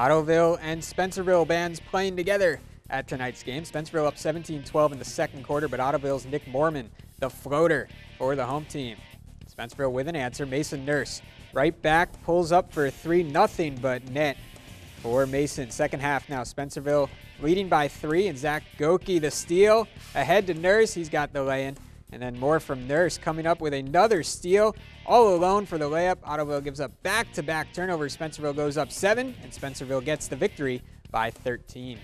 Ottoville and Spencerville bands playing together at tonight's game. Spencerville up 17-12 in the second quarter, but Ottoville's Nick Mormon, the floater for the home team. Spencerville with an answer. Mason Nurse right back, pulls up for 3 nothing, but net for Mason. Second half now. Spencerville leading by three, and Zach Goki the steal ahead to Nurse. He's got the lay in. And then more from Nurse coming up with another steal. All alone for the layup. Ottoville gives up back to back turnovers. Spencerville goes up seven, and Spencerville gets the victory by 13.